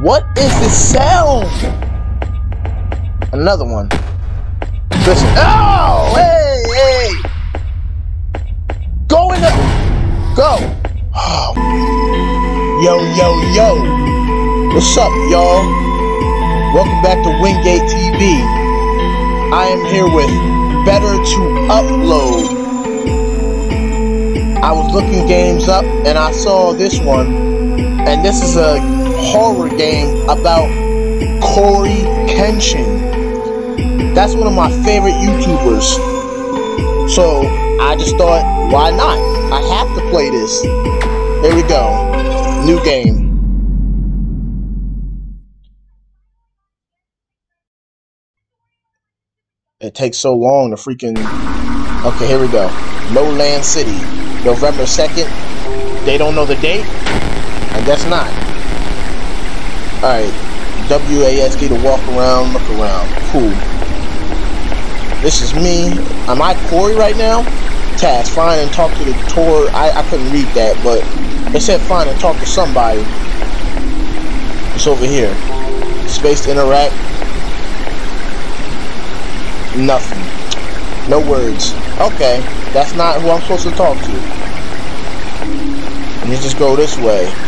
What is this sound? Another one. Listen. Oh, hey, hey. Go in the. Go. Oh. Yo, yo, yo. What's up, y'all? Welcome back to Wingate TV. I am here with Better to Upload. I was looking games up and I saw this one. And this is a horror game about Cory Kenshin. That's one of my favorite YouTubers. So I just thought, why not? I have to play this. Here we go. New game. It takes so long to freaking. Okay, here we go. Lowland City, November 2nd. They don't know the date? I guess not. Alright. WASD to walk around, look around. Cool. This is me. Am I Cory right now? Task, find and talk to the tour. I, I couldn't read that, but it said find and talk to somebody. It's over here. Space to interact. Nothing. No words. Okay, that's not who I'm supposed to talk to. Let me just go this way.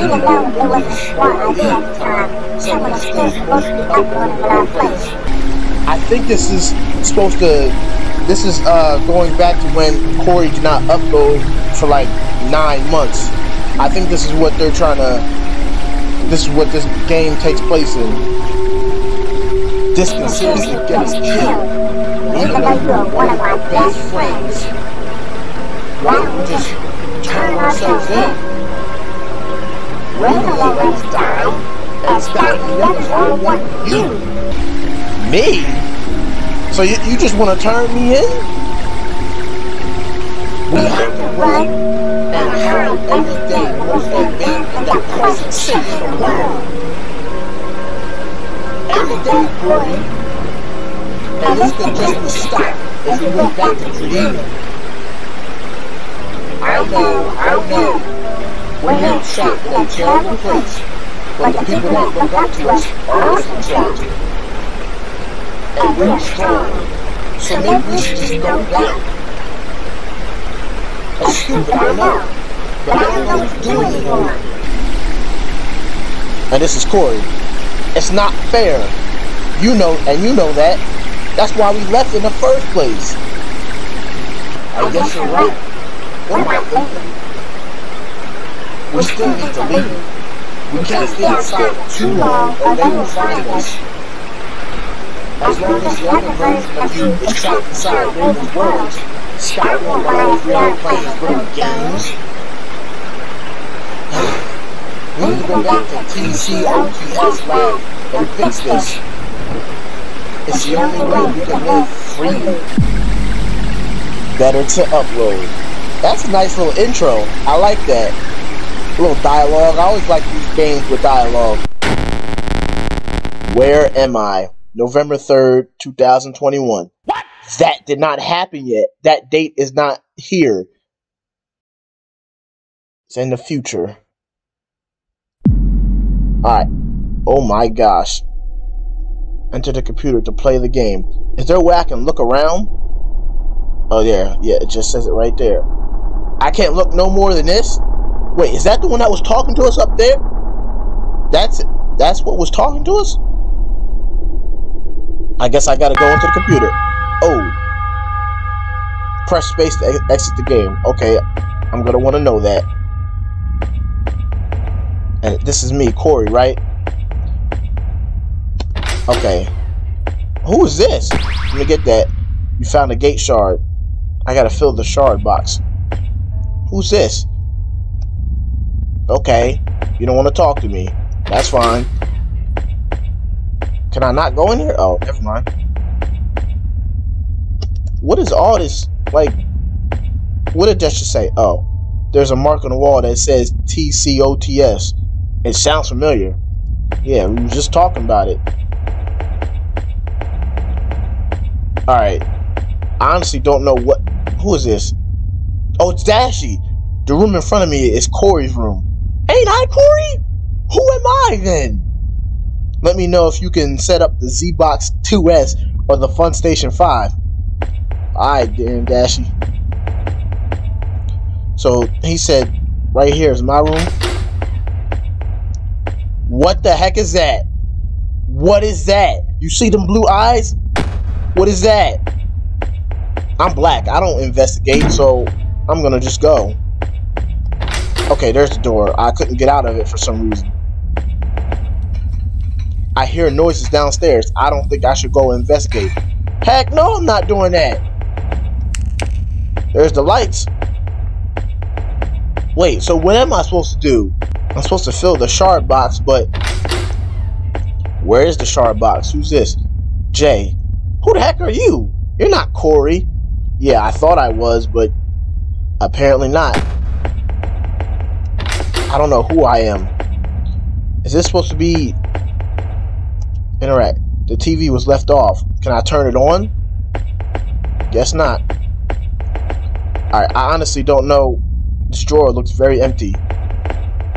Even though it was a smart idea at the time, still supposed to be our place. I think this is supposed to. This is uh, going back to when Cory did not upload for like nine months. I think this is what they're trying to. This is what this game takes place in. This can seriously get us killed. Even though you are one of my best friends. Why don't we just turn ourselves in? We're the ones die, and Scott and the others all want you. Me? So you, you just want to turn me in? We have to run and hide everything advanced in the present of the world. Every day, Cory. And this could just the start as we went back to creating. I know, I know. We're not trapped in a terrible place, but the people that look up to us are also trapped. And we're strong, so maybe we should just go back. It's stupid, I know, but I don't know what to do anymore. And this is Cory. It's not fair. You know, and you know that. That's why we left in the first place. I guess you're right. What am I thinking? We still need to leave. We can't stay outside for too long or they will find us. As long as the other version of you is trapped inside Raven's world, Scott won't mind if we aren't playing his little games. We need to go back to TCOTS lab and fix this. It's the only way we can live freely. Better to upload. That's a nice little intro. I like that. Little dialogue. I always like these games with dialogue. Where am I? November 3rd, 2021. What? That did not happen yet. That date is not here. It's in the future. Alright. Oh my gosh. Enter the computer to play the game. Is there a way I can look around? Oh, yeah. Yeah, it just says it right there. I can't look no more than this? Wait, is that the one that was talking to us up there? That's it. That's what was talking to us? I guess I gotta go into the computer. Oh. Press space to ex exit the game. Okay, I'm gonna want to know that. And this is me, Cory, right? Okay. Who is this? Let me get that. You found a gate shard. I gotta fill the shard box. Who's this? Okay. You don't want to talk to me. That's fine. Can I not go in here? Oh, never mind. What is all this? Like, what did that just say? Oh, there's a mark on the wall that says TCOTS. It sounds familiar. Yeah, we were just talking about it. Alright. I honestly don't know what... Who is this? Oh, it's Dashie. The room in front of me is Cory's room. Ain't I Cory? Who am I then? Let me know if you can set up the Z-Box 2S or the Fun Station 5. Alright, damn Dashie. So he said, right here is my room. What the heck is that? What is that? You see them blue eyes? What is that? I'm black. I don't investigate, so I'm gonna just go. Okay, there's the door. I couldn't get out of it for some reason. I hear noises downstairs. I don't think I should go investigate. Heck no, I'm not doing that. There's the lights. Wait, so what am I supposed to do? I'm supposed to fill the shard box, but where is the shard box? Who's this? Jay. Who the heck are you? You're not Cory. Yeah, I thought I was, but apparently not. I don't know who I am. Is this supposed to be interact? The TV was left off. Can I turn it on? Guess not. Alright, I honestly don't know. This drawer looks very empty.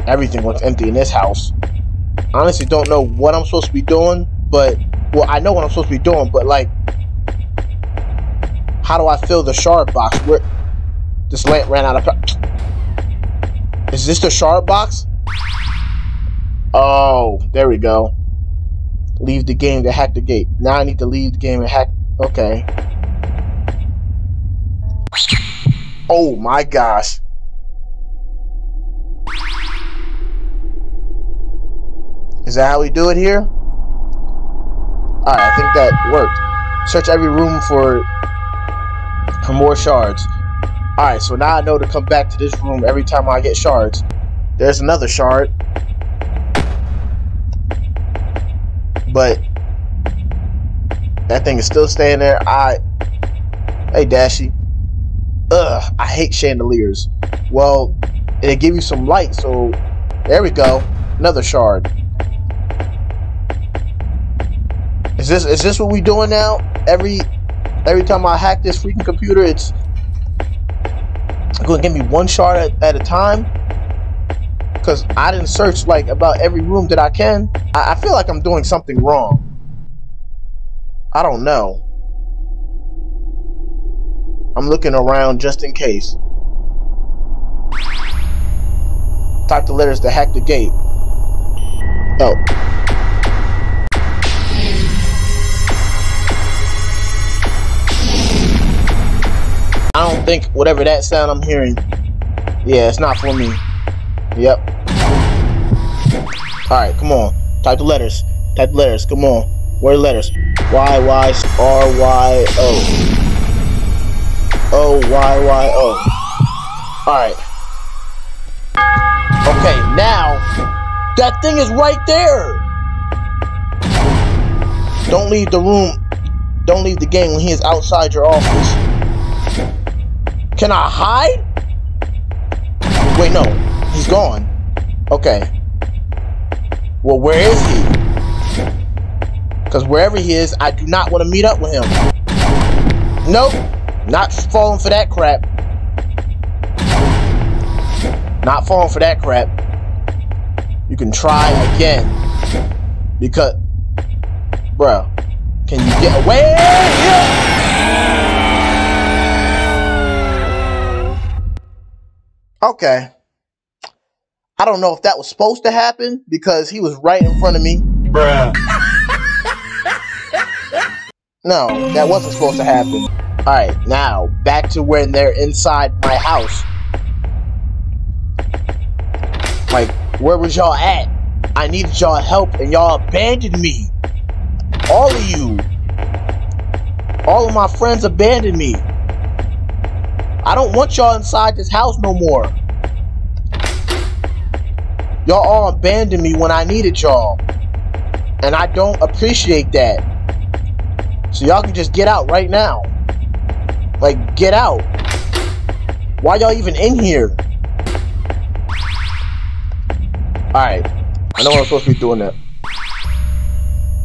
Everything looks empty in this house. I honestly don't know what I'm supposed to be doing, but well, I know what I'm supposed to be doing, but like, how do I fill the shard box? Where this lamp ran out of. Is this the shard box? Oh, there we go. Leave the game to hack the gate. Now I need to leave the game and hack. Okay. Oh my gosh. Is that how we do it here? Alright, I think that worked. Search every room for, for more shards. Alright, so now I know to come back to this room every time I get shards. There's another shard. But that thing is still staying there. I Hey Dashie. Ugh, I hate chandeliers. Well, it'll give you some light, so there we go. Another shard. Is this is this what we doing now? Every every time I hack this freaking computer, it's to give me one shard at, at a time. Cause I didn't search like about every room that I can. I, I feel like I'm doing something wrong. I don't know. I'm looking around just in case. Type the letters to hack the gate. Oh. I don't think whatever that sound I'm hearing, yeah, it's not for me. Yep. Alright, come on. Type the letters. Type the letters. Come on. Where are the letters? Y, Y, R, Y, O. O, Y, Y, O. Alright. Okay, now, that thing is right there. Don't leave the room. Don't leave the game when he is outside your office. Can I hide? Wait, no. He's gone. Okay. Well, where is he? Because wherever he is, I do not want to meet up with him. Nope. Not falling for that crap. Not falling for that crap. You can try again. Because, bro, can you get away? Okay. I don't know if that was supposed to happen because he was right in front of me. Bruh. No, that wasn't supposed to happen. Alright, now, back to when they're inside my house. Like, where was y'all at? I needed y'all help and y'all abandoned me. All of you. All of my friends abandoned me. I don't want y'all inside this house no more. Y'all all abandoned me when I needed y'all. And I don't appreciate that. So y'all can just get out right now. Like, get out. Why y'all even in here? Alright. I know I'm supposed to be doing that.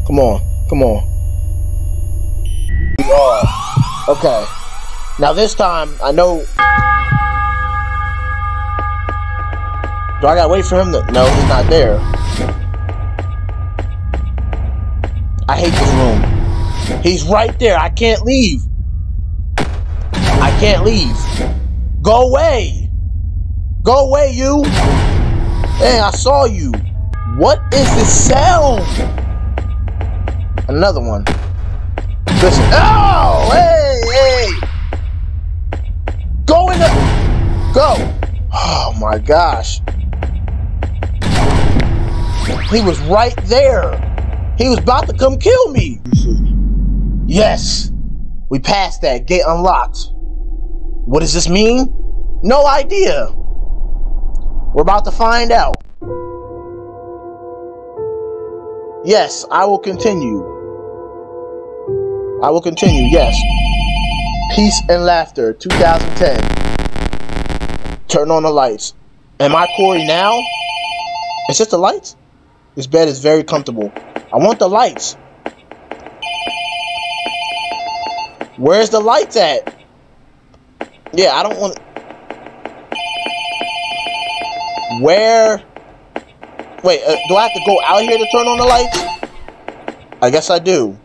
Come on. Come on. We are. Okay. Now this time, I know... Do I gotta wait for him to... No, he's not there. I hate this room. He's right there. I can't leave. I can't leave. Go away. Go away, you. Hey, I saw you. What is this sound? Another one. Listen. Oh, hey, hey. My gosh. He was right there. He was about to come kill me. Yes. We passed that. Gate unlocked. What does this mean? No idea. We're about to find out. Yes, I will continue. I will continue, yes. Peace and Laughter, 2010. Turn on the lights. Am I Cory now? It's just the lights? This bed is very comfortable. I want the lights. Where's the lights at? Yeah, I don't want... Where? Wait, uh, do I have to go out here to turn on the lights? I guess I do.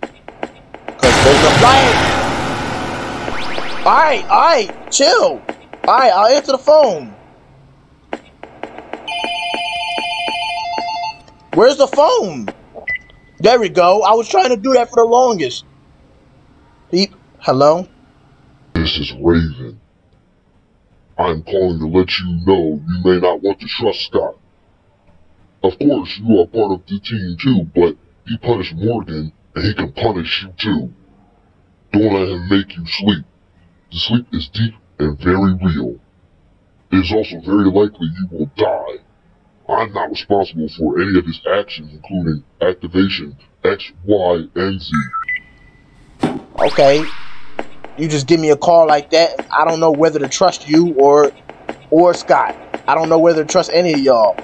Because there's a light! Alright, alright, chill. Alright, I'll answer the phone. Where's the phone? There we go. I was trying to do that for the longest. Beep. Hello? This is Raven. I'm calling to let you know you may not want to trust Scott. Of course, you are part of the team too, but he punished Morgan, and he can punish you too. Don't let him make you sleep. The sleep is deep and very real. It is also very likely you will die. I'm not responsible for any of his actions, including activation X, Y, and Z. Okay. You just give me a call like that. I don't know whether to trust you or or Scott. I don't know whether to trust any of y'all.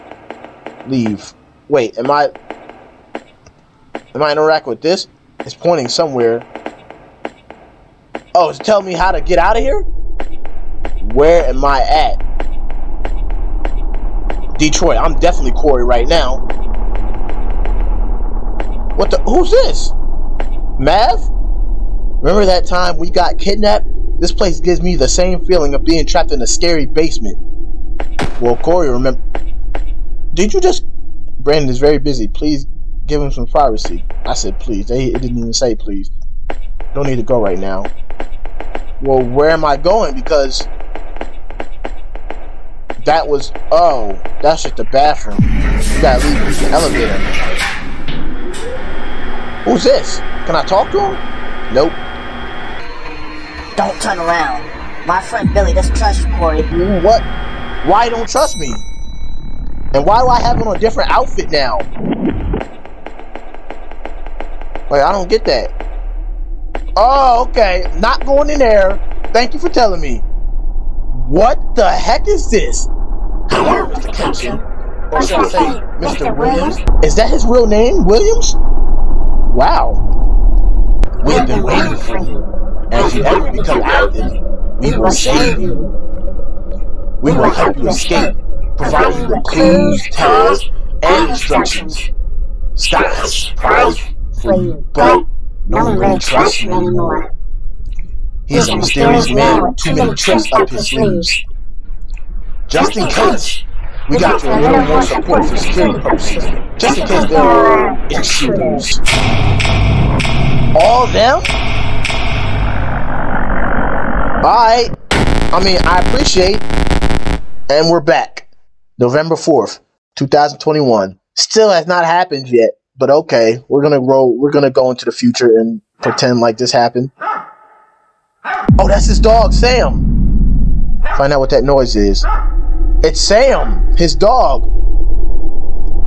Leave. Wait, am I am I interact with this? It's pointing somewhere. Oh, it's telling me how to get out of here? Where am I at? Detroit. I'm definitely Cory right now. What the? Who's this? Mav? Remember that time we got kidnapped? This place gives me the same feeling of being trapped in a scary basement. Well, Cory, remember... Did you just... Brandon is very busy. Please give him some privacy. I said please. They, it didn't even say please. Don't need to go right now. Well, where am I going? Because... That was... Oh, that's just the bathroom. You gotta leave the elevator. Who's this? Can I talk to him? Nope. Don't turn around. My friend Billy doesn't trust you, Cory. What? Why don't trust me? And why do I have on a different outfit now? Wait, I don't get that. Oh, okay. Not going in there. Thank you for telling me. What the heck is this? Hello, Mr. Kitchen. Or should I say, Mr. Williams? Is that his real name, Williams? Wow. We've been waiting for you. And if you ever become active, we will save you. We will help you escape, provide you with clues, tasks, and instructions. Scott has a surprise for you, but no one really trusts you anymore. He's a mysterious man with too many tricks up his sleeves. Just in case, we got a little more support for security purposes. Just in case there are intruders. All them? Alright. I mean, I appreciate. And we're back. November 4th, 2021. Still has not happened yet, but okay. We're gonna roll we're gonna go into the future and pretend like this happened. Oh, that's his dog, Sam. Find out what that noise is. It's Sam, his dog.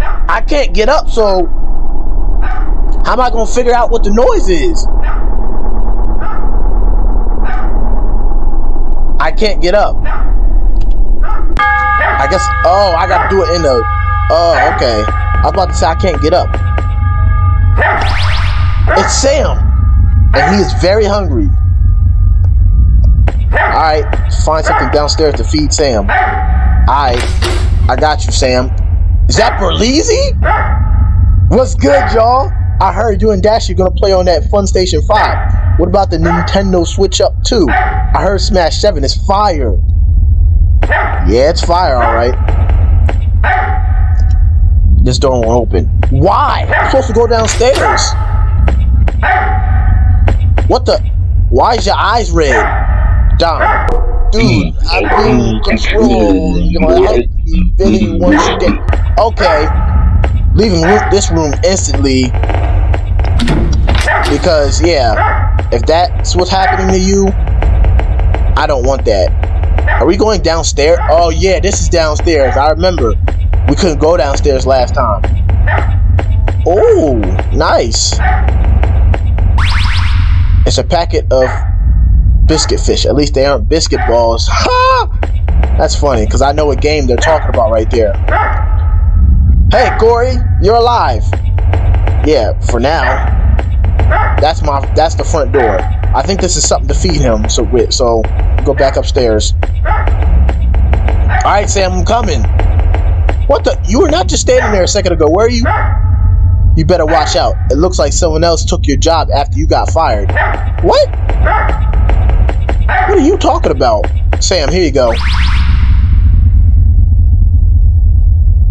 I can't get up, so How am I gonna figure out what the noise is? I can't get up. I guess. Oh, I gotta do it in the. Oh, okay. I was about to say I can't get up. It's Sam, and he is very hungry. All right, find something downstairs to feed Sam. All right, I got you, Sam. Is that Berleezy? What's good, y'all? I heard you and Dash are gonna play on that Fun Station 5. What about the Nintendo Switch Up 2? I heard Smash 7 is fire. Yeah, it's fire, alright. This door won't open. Why? I'm supposed to go downstairs. What the? Why is your eyes red? Dom. Dude, I'm being controlled. You know, I hope you really want you. Okay. Leaving this room instantly. Because, yeah, if that's what's happening to you, I don't want that. Are we going downstairs? Oh, yeah, this is downstairs. I remember. We couldn't go downstairs last time. Oh, nice. It's a packet of biscuit fish. At least they aren't biscuit balls. Ha! That's funny, because I know what game they're talking about right there. Hey, Cory, you're alive. Yeah, for now. That's my. That's the front door. I think this is something to feed him. So, so go back upstairs. All right, Sam, I'm coming. What the? You were not just standing there a second ago. Where are you? You better watch out. It looks like someone else took your job after you got fired. What? What are you talking about? Sam, here you go.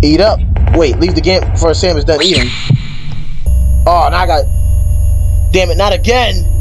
Eat up. Wait, leave the game before Sam is done eating. Oh, now I got... Damn it, not again!